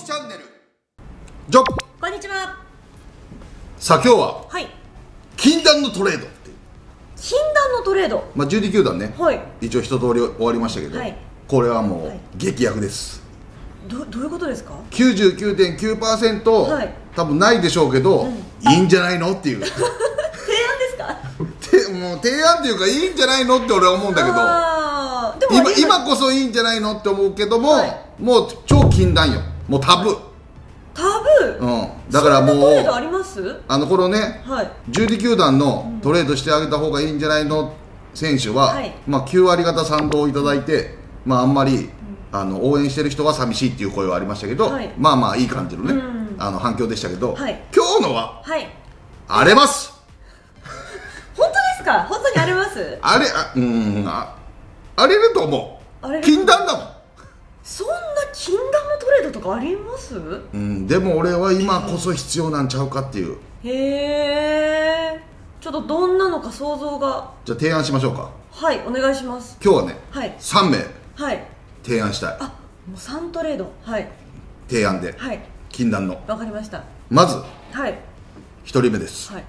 木チャンネル。じゃこんにちは。さあ今日は。はい。禁断のトレードっていう。禁断のトレード。まあ12球団ね、はい。一応一通り終わりましたけど、はい。これはもうはい。劇薬です。どどういうことですか？99.9%、はい。多分ないでしょうけど、いいんじゃないのっていう。提案ですか？てもう提案っていうかいいんじゃないのって俺は思うんだけど。今今こそいいんじゃないのって思うけども、はい。もう超禁断よもうタブ。ー、タブ？ー、うん、だからもそんなトレードあうります？あのこのねはい。12球団のトレードしてあげた方がいいんじゃないの？選手は、はい。まあ、9割方賛同いただいて、まあ、あんまり、あの応援してる人は寂しいっていう声はありましたけど、はい。まあまあいい感じのね、うん。あの反響でしたけど、はい。今日のははい。荒れます。本当ですか？本当にあります？あれあうんあ荒れると思う。禁断だもんそんな禁断のトレードとかあります？うん、でも俺は今こそ必要なんちゃうかっていう。へえちょっとどんなのか想像が。じゃあ提案しましょうか。はいお願いします。今日はね、はい。3名はい。提案したい。あもう3トレード。はい。提案で。はい。禁断の。わかりました。まずはい。1人目です。はい。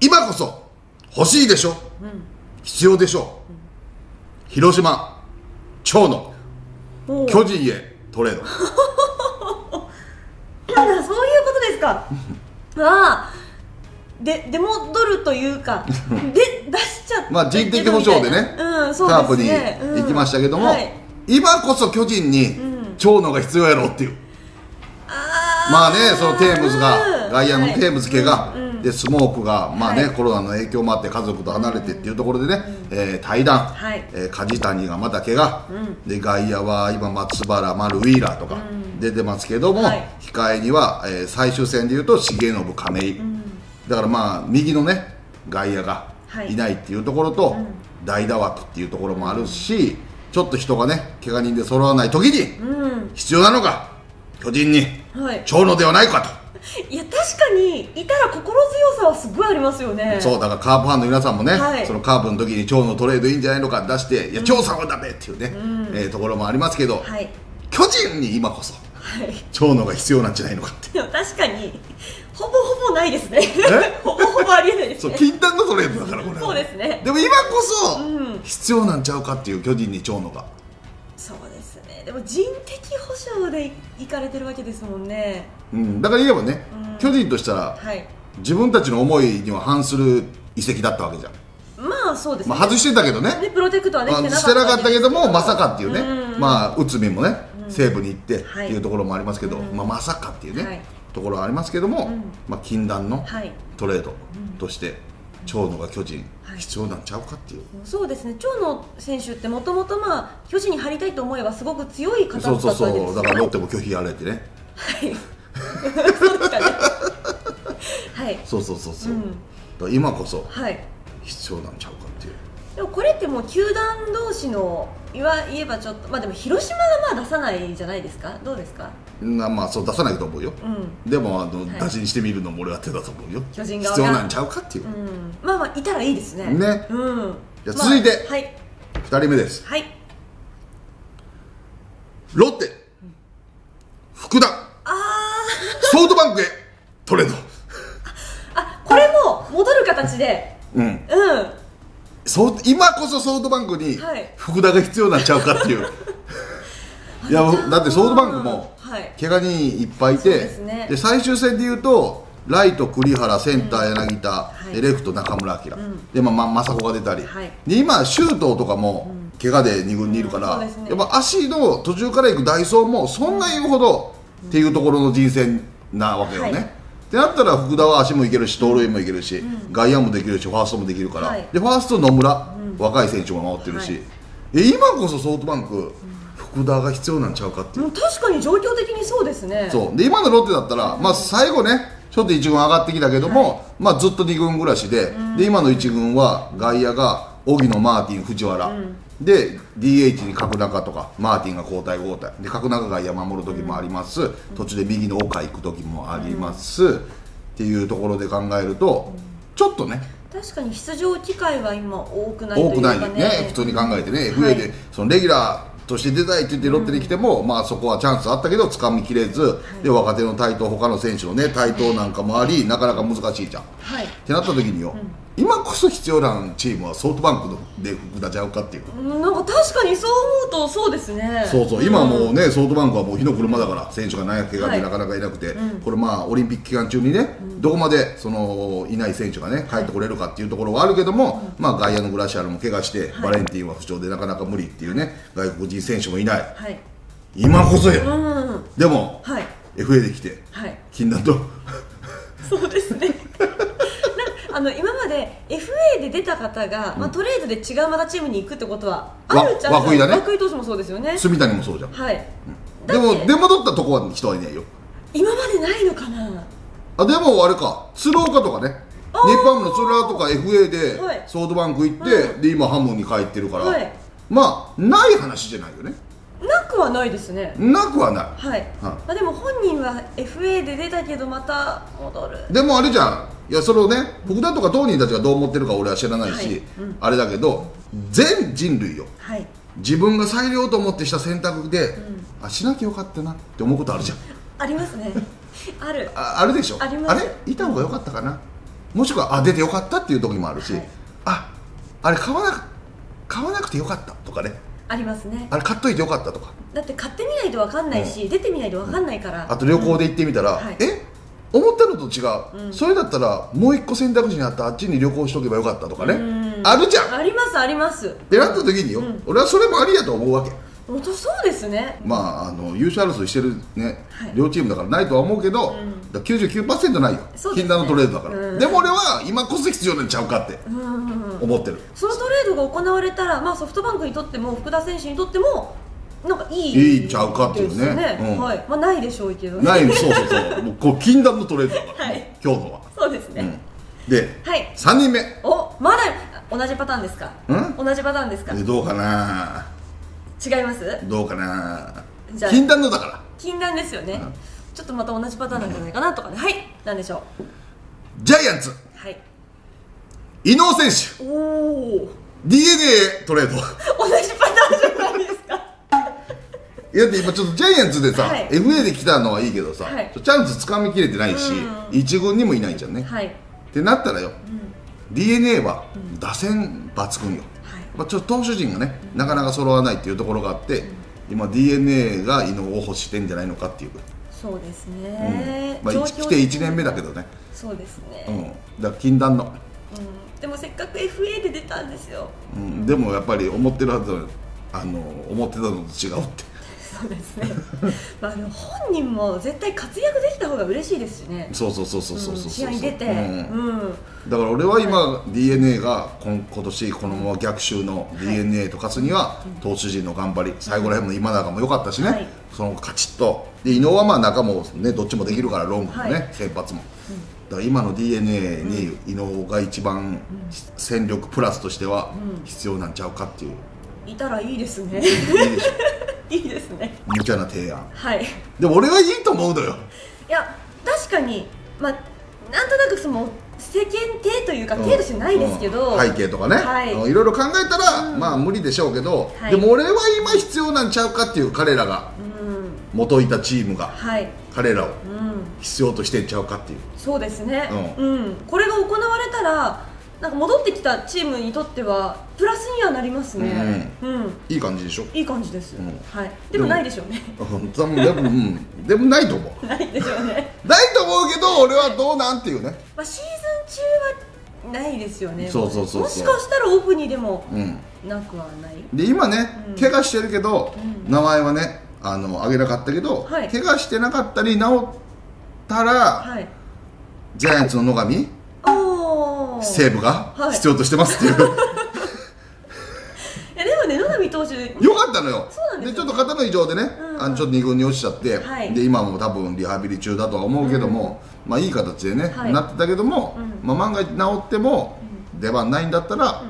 今こそ欲しいでしょ？うん。必要でしょ？広島長野巨人へトレード。あらそういうことですか。ああで出戻るというか で出しちゃってまあ人的保障でね。うんそうカープに行きましたけども、はい。今こそ巨人にん。長野が必要やろっていう、あー。まあねそのテームズがうん。外野のテームズ怪我、うんうんでスモークがまあね、はい。コロナの影響もあって家族と離れてっていうところでね、えー対談、はい。えー梶谷がまた怪我、うん。で外野は今松原丸ウィーラーとかうん。出てますけども、はい。控えには、えー最終戦でいうと重信亀井、うん。だからまあ右のね外野がはい。いないっていうところと、うん。代打枠っていうところもあるしちょっと人がね怪我人で揃わない時にうん。必要なのが巨人にはい。長野ではないかと、いや確かにいたら心強さはすごいありますよね。そうだからカープファンの皆さんもね、はい。そのカープの時に長野トレードいいんじゃないのか出していや長さんはダメっていうね、ん。えーところもありますけど、はい。巨人に今こそはい。長野が必要なんじゃないのかって。でも確かにほぼほぼないですね。え？ほぼほぼありえないですそうね禁断のトレードだからこれは。そうですね。でも今こそうん。必要なんちゃうかっていう巨人に長野がでも人的保障で行かれてるわけですもんね。うん、だから言えばね、うん。巨人としたらはい。自分たちの思いには反する移籍だったわけじゃん、まあそうですね、まあ、外してたけどね。ねプロテクトはできてなかったしてなかったけどもまさかっていうね、うん。まあ内海もね、西武に行ってはい。っていうところもありますけど、うん。まあ、まさかっていうね、はい。ところはありますけども、うん。まあ、禁断のはい。トレードとして、長野が巨人はい。必要なんちゃうかっていう、そうですね。長野選手ってもともとまあ巨人に入りたいと思えばすごく強い方だったそうそうそう。わけですよだからロッテも拒否やられてね。はい。そうですかね。はい。そうそうそうそう、うん。今こそはい。必要なんちゃうかでもこれってもう球団同士のいわ言えばちょっとまあでも広島がまあ出さないじゃないですか？どうですか？なまあそう出さないと思うよ、うん。でもあの、はい。打診してみるのも俺は手だと思うよ。巨人側が。必要なんちゃうかっていう、うん。まあまあいたらいいですね。ね。うん。じゃあ続いて。まあはい。2人目です。はい。ロッテ。福田。あソフトバンクへ。トレード。ーあこれも戻る形で。うん。うんそう今こそソフトバンクにはい。福田が必要になっちゃうかっていう。いやだってソフトバンクもはい。怪我人いっぱいいてですね。で最終戦でいうとライト栗原センター柳田、はい。でレフト中村晃、ん。でまあま政子が出たり、はい。で今周東とかも怪我で2軍にいるから、うんね。やっぱ足の途中から行くダイソーもそんな言うほどっていうところの人選なわけよね、はいってなったら福田は足もいけるし盗塁もいけるし、外野もできるしファーストもできるから、はい。でファースト野村、若い選手も守ってるし、はい。え今こそソフトバンク、福田が必要なんちゃうかっていう。確かに状況的にそうですね。そう。で今のロッテだったら、まあ、最後ねちょっと1軍上がってきたけども、まあ、ずっと2軍暮らしで,、で今の1軍は外野が荻野マーティン藤原、で DH に角中とかマーティンが交代交代。で角中が外野守る時もあります、途中で右の岡行く時もあります、っていうところで考えると、ちょっとね。確かに出場機会は今多くないというかね。多くないね。普通に考えてね、はい。FA でそのレギュラーとして出たいって言ってロッテに来ても、まあ、そこはチャンスあったけど掴みきれず、で若手の台頭他の選手のね台頭なんかもありなかなか難しいじゃん。はい。ってなった時によ、今こそ必要なチームはソフトバンクので福田ちゃうかっていう。うんなんか確かにそう思うとそうですね。そうそう、今はもうね、ソフトバンクはもう火の車だから、選手がない怪我はい。でなかなかいなくて、うん。これ、まあ、オリンピック期間中にね、どこまでそのいない選手がね、帰ってこれるかっていうところはあるけども、まあ、外野のグラシアルも怪我して、はい。バレンティンは不調でなかなか無理っていうね、外国人選手もいない、はい。今こそよ、うんでも、はい。FA で来て、はい。禁断と、そうですね。なあの今まで FA で出た方が、まあ、トレードで違うまたチームに行くってことはあるっちゃわ涌井だね。涌井投手もそうですよね。住谷もそうじゃん。はい。でも、出戻ったとこは人はいないよ。今までないのかなあでもあれか。鶴岡とかね。日本ハムの鶴岡とか FA ではい。ソフトバンク行って、うで今ハムに帰ってるから、はい。まあない話じゃないよね。なくはないですね。なくはない。はい、まあ、でも本人は FA で出たけどまた戻る。でもあれじゃん。いやそれをね福田とか当人たちがどう思ってるか俺は知らないし、はい。うん。あれだけど全人類よ。はい。自分が裁量と思ってした選択で、あしなきゃよかったなって思うことあるじゃん。ありますねある。ああるでしょ？あります。れ？いた方がよかったかな、もしくはあ出てよかったっていう時もあるし、はい。ああれ買わなく買わなくてよかった。とかね。ありますね。あれ買っといてよかったとか。だって買ってみないと分かんないし、出てみないと分かんないから。あと旅行で行ってみたら、はい。え？思ったのと違う、うん。それだったらもう一個選択肢にあったあっちに旅行しとけばよかったとかね。うん。あるじゃん。ありますあります。ってなった時によ、うん。俺はそれもありやと思うわけ本当そうですね。まああの優勝争いしてるね、はい。両チームだからないとは思うけど、ん。だから99%ないよ、そうですね。禁断のトレードだから、うん。でも俺は今こそ必要なんちゃうかってうん。うんうん思ってる、そのトレードが行われたら、まあ、ソフトバンクにとっても福田選手にとってもなんかいいいいんちゃうかっていうね。ですね。うん。はい。まあ、ないでしょうけどね。ないのそうそうそう。もうこう禁断のトレードだから、はい。今日のは、そうですね、うん、ではい。3人目。おまだ同じパターンですか？ん？同じパターンですか？えどうかな？違います？どうかな？じゃあ禁断のだから。禁断ですよね、うん。ちょっとまた同じパターンなんじゃないかなとかね。はい。なんでしょう？ジャイアンツ。はい。伊能選手。おお DNA トレード。同じパターンじゃないですか。いやだって今ちょっとジャイアンツでさ、はい。FA で来たのはいいけどさ、はい。チャンス掴みきれてないし、うん。一軍にもいないじゃんね、はい。ってなったらよ、DNA は打線抜群よ、はいまあ、ちょっと投手陣がねなかなか揃わないっていうところがあって、今 DNA が伊能を欲してんじゃないのかっていう、そうですうん。ね、まあ、来て1年目だけどね、そうですね、うん、だから禁断の、うん、でもせっかく FA で出たんですよ。うん、でもやっぱり思ってるはずあの思ってたのと違うってそうですね、まあ、あの本人も絶対活躍できた方が嬉しいですしね。そうそうそうそうそうそううん試合に出て、うんだから俺は今、DNA が今今年このまま逆襲の DNA と勝つには、投手陣の頑張り最後らへんの今永も良かったしね、はいそのカチッとで伊能はまあ中もねどっちもできるからロングもね、はい先発も、だから今の DNA に伊能が一番戦力プラスとしては必要なんちゃうかっていう、いたらいいですね。いいですね。無茶な提案。はい。でも俺はいいと思うのよ。いや確かにまあなんとなくその世間体というか体としてないですけど、うん。背景とかね、はい。いろいろ考えたら、まあ無理でしょうけど、はい。でも俺は今必要なんちゃうかっていう彼らがうん。元いたチームがはい、彼らをうん、必要としてんちゃうかっていう。そうですね、ううん。これが行われたらなんか戻ってきたチームにとってはプラスにはなりますね、うん。いい感じでしょ？いい感じです、うん。はい、でもないでしょうね。うん多分でも、うん、でもないと思う。ないでしょうね、ないと思うけど俺はどうなんっていうね。まあ、シーズン中はないですよね。そうそうそうそう。もしかしたらオフにでもうん。なくはない。で今ね、うん。怪我してるけど、うん。名前はねあの挙げなかったけど、はい。怪我してなかったり治ったら、はい。ジャイアンツの野上西武がはい。必要としてますっていう、いやでもね野上投手。よかったのよ。でちょっと肩の異常でね、うん。あのちょっと2軍に落ちちゃって、はい。で今も多分リハビリ中だとは思うけども、まあいい形でね、はい。なってたけども、うん。まあ、万が一治っても出番ないんだったら、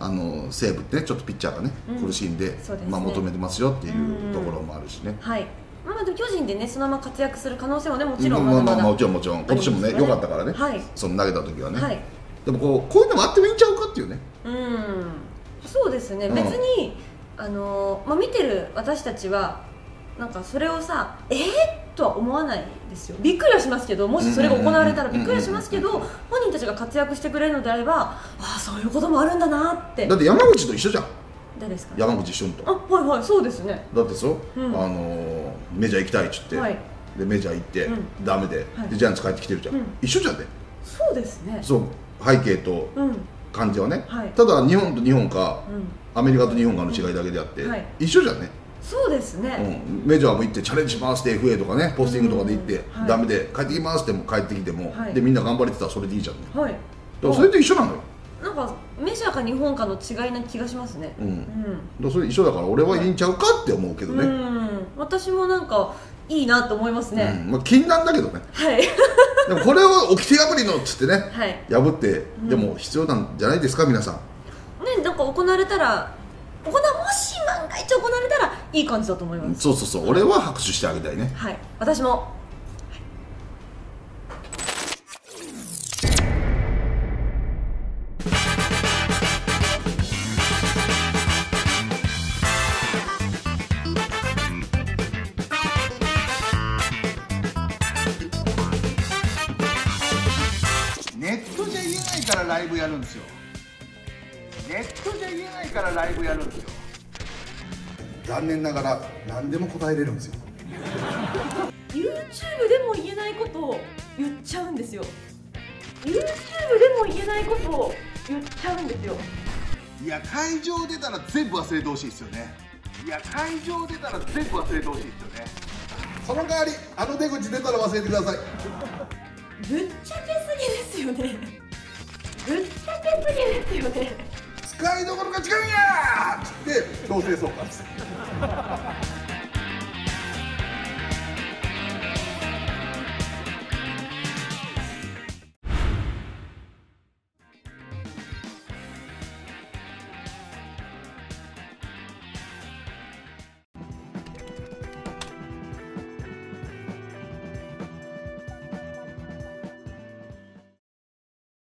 あの西武ってねちょっとピッチャーがね、うん。苦しんでね。まあ、求めてますよっていうところもあるしね、はい。まあ、でも巨人でねそのまま活躍する可能性もねもちろんまだまだもちろんもちろん。今年もね良かったからね、はい。その投げた時はね、はいでもこうこういうのもあってもいいんちゃうかっていうね。うん。そうですね、うん。別にあのーまあ、見てる私たちはなんかそれをさえー、とは思わないですよ。びっくりはしますけどもしそれが行われたらびっくりはしますけど本人たちが活躍してくれるのであればああそういうこともあるんだなってだって山口と一緒じゃん誰ですか山口俊とあはいはいそうですねだってそう、うんあのーメジャー行きたいっつって、はいでメジャー行って、うんダメで,、はいでジャイアンツ帰ってきてるじゃん、うん一緒じゃんねそうですねそう背景とうん。感じはね、はい。ただ日本と日本かうん。アメリカと日本かの違いだけであって、はい。一緒じゃんね、そうですね、うん、メジャーも行ってチャレンジしますって FA とかねポスティングとかで行って、うん。はい。ダメで帰ってきますっても帰ってきても、はい。でみんな頑張れてたらそれでいいじゃんね。はい。だからそれと一緒なのよ、なんかメジャーか日本かの違いな気がしますね。うん、だうん。からそれ一緒だから俺はいいんちゃうかって思うけどね、うん。私もなんかいいなと思いますね、うんまあ、禁断だけどね。はい。でもこれを掟破りのっつってねはい。破って、でも必要なんじゃないですか皆さん。ねなんか行われたら行わもし万が一行われたらいい感じだと思います。そうそうそう。俺は拍手してあげたいね。はい。私もやるんですよ。ネットじゃ言えないからライブやるんですよ。残念ながら何でも答えれるんですよ。YouTube でも言えないことを言っちゃうんですよ。YouTube でも言えないことを言っちゃうんですよ。いや会場出たら全部忘れてほしいですよね。いや会場出たら全部忘れてほしいですよね。その代わりあの出口出たら忘れてください。ぶっちゃけすぎですよねぶっちゃけすぎですよね。使いどころが違うんやーっつって強制送還です